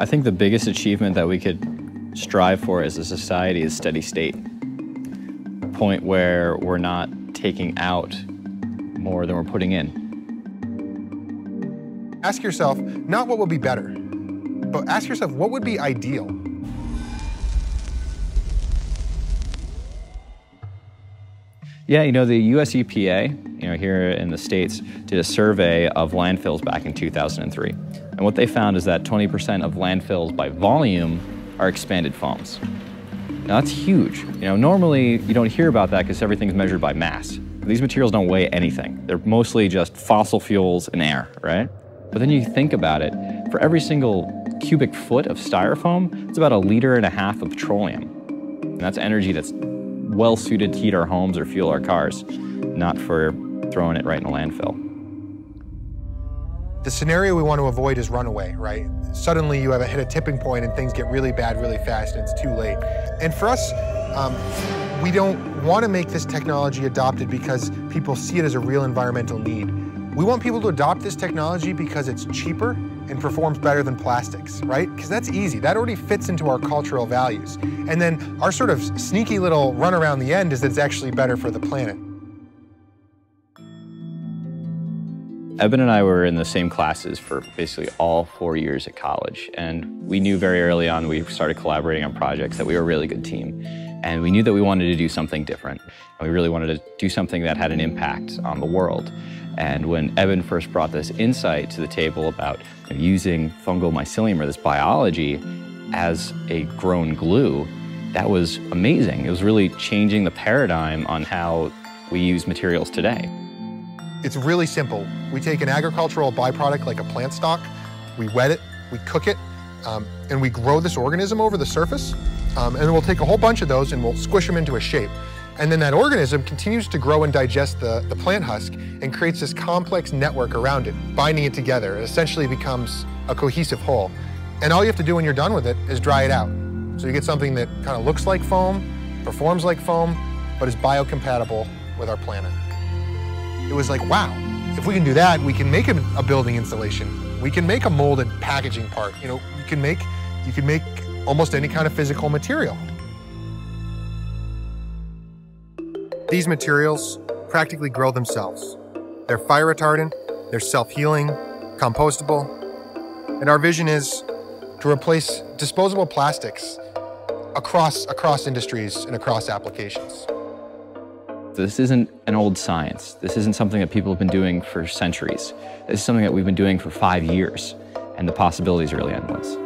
I think the biggest achievement that we could strive for as a society is steady state. A point where we're not taking out more than we're putting in. Ask yourself not what would be better, but ask yourself what would be ideal. Yeah, you know, the US EPA, you know, here in the States, did a survey of landfills back in 2003. And what they found is that 20% of landfills by volume are expanded foams. Now that's huge. You know, normally you don't hear about that because everything's measured by mass. These materials don't weigh anything. They're mostly just fossil fuels and air, right? But then you think about it, for every single cubic foot of styrofoam, it's about a liter and a half of petroleum. And that's energy that's well suited to heat our homes or fuel our cars, not for throwing it right in a landfill. The scenario we want to avoid is runaway, right? Suddenly you have a, hit a tipping point and things get really bad really fast and it's too late. And for us, um, we don't want to make this technology adopted because people see it as a real environmental need. We want people to adopt this technology because it's cheaper and performs better than plastics, right? Because that's easy. That already fits into our cultural values. And then our sort of sneaky little run around the end is that it's actually better for the planet. Eben and I were in the same classes for basically all four years at college, and we knew very early on we started collaborating on projects that we were a really good team. And we knew that we wanted to do something different. And we really wanted to do something that had an impact on the world. And when Eben first brought this insight to the table about you know, using fungal mycelium or this biology as a grown glue, that was amazing. It was really changing the paradigm on how we use materials today. It's really simple. We take an agricultural byproduct like a plant stock, we wet it, we cook it, um, and we grow this organism over the surface. Um, and then we'll take a whole bunch of those and we'll squish them into a shape. And then that organism continues to grow and digest the, the plant husk and creates this complex network around it, binding it together. It essentially becomes a cohesive whole. And all you have to do when you're done with it is dry it out. So you get something that kind of looks like foam, performs like foam, but is biocompatible with our planet. It was like, wow, if we can do that, we can make a, a building installation. We can make a molded packaging part. You know, you can make, you can make almost any kind of physical material. These materials practically grow themselves. They're fire retardant, they're self-healing, compostable, and our vision is to replace disposable plastics across, across industries and across applications. This isn't an old science. This isn't something that people have been doing for centuries. This is something that we've been doing for five years, and the possibilities are really endless.